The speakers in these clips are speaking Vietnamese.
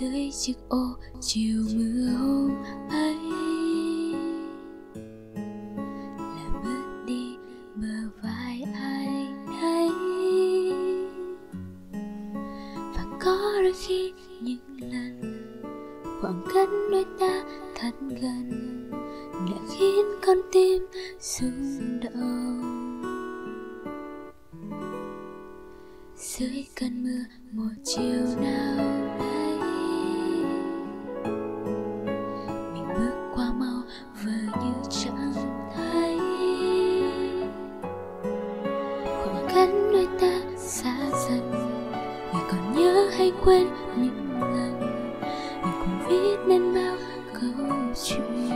dưới chiếc ô chiều mưa hôm ấy. Là bước đi bờ vai ai đây và có đôi khi những lần khoảng cách đôi ta thật gần đã khiến con tim rung động. Dưới cơn mưa một chiều nào hay quên những lần. Mình cùng viết nên bao câu chuyện.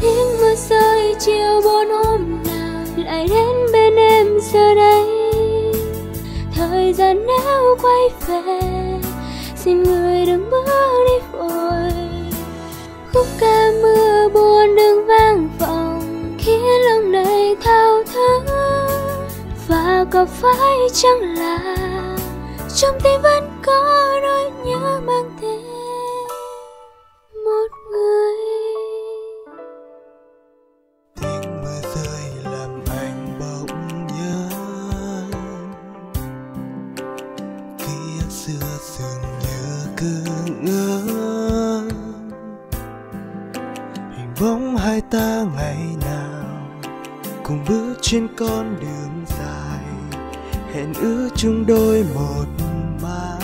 Tiếng mưa rơi, chiều buồn hôm nào lại đến bên em giờ đây. Thời gian nếu quay về, xin người có phải chẳng là trong tim vẫn có nỗi nhớ mang tên một người? Tiếng mưa rơi làm anh bỗng nhớ. Khi ức xưa dường như cứ ngỡ. Hình bóng hai ta ngày nào cùng bước trên con đường dài hẹn ước chung đôi một mai.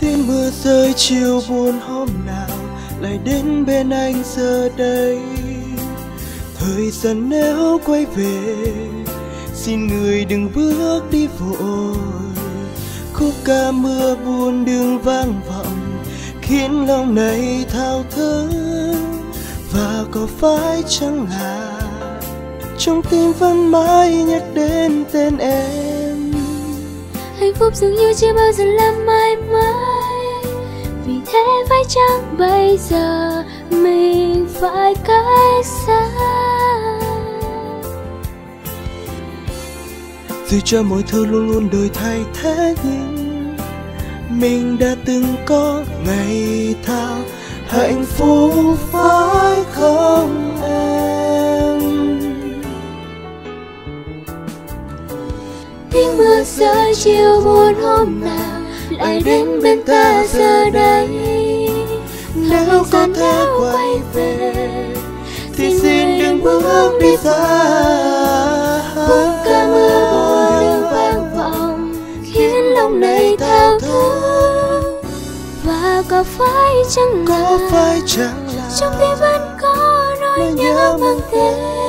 Tiếng mưa rơi chiều buồn hôm nào lại đến bên anh giờ đây. Thời gian nếu quay về, xin người đừng bước đi vội. Khúc ca mưa buồn đường vang vọng, khiến lòng này thao thức và có phải chăng là trong tim vẫn mãi nhắc đến tên em? Hạnh phúc dường như chưa bao giờ là mãi mãi. Vì thế phải chăng bây giờ mình phải cách xa? Dù cho mọi thứ luôn luôn đổi thay thế nhưng mình đã từng có ngày thao hạnh phúc phải không em? Tiếng mưa rơi chiều buồn hôm nào lại đến bên ta giờ đây. Nếu có thể quay về có phải chăng có là phải chẳng là trong tim vẫn có nỗi nhớ mang tên